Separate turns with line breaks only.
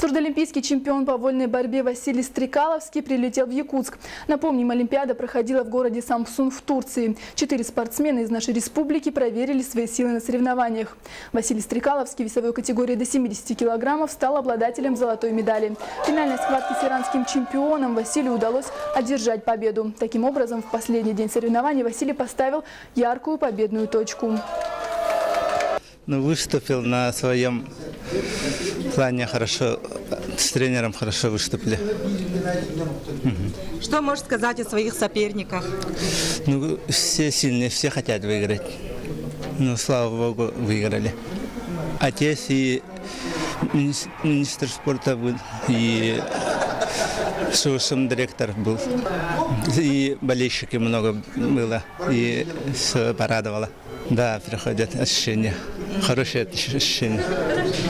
Сурдолимпийский чемпион по вольной борьбе Василий Стрекаловский прилетел в Якутск. Напомним, Олимпиада проходила в городе Самсун в Турции. Четыре спортсмена из нашей республики проверили свои силы на соревнованиях. Василий Стрекаловский весовой категории до 70 килограммов стал обладателем золотой медали. В финальной схватке с иранским чемпионом Василию удалось одержать победу. Таким образом, в последний день соревнований Василий поставил яркую победную точку.
Ну, выступил на своем плане хорошо, с тренером хорошо выступили.
Что можешь сказать о своих соперниках?
Ну, все сильные, все хотят выиграть. Ну, слава богу, выиграли. Отец и мини- министр спорта был, и Сушим директор был. И болельщики много было, и все порадовало. Да, приходят ощущения, хорошие ощущения.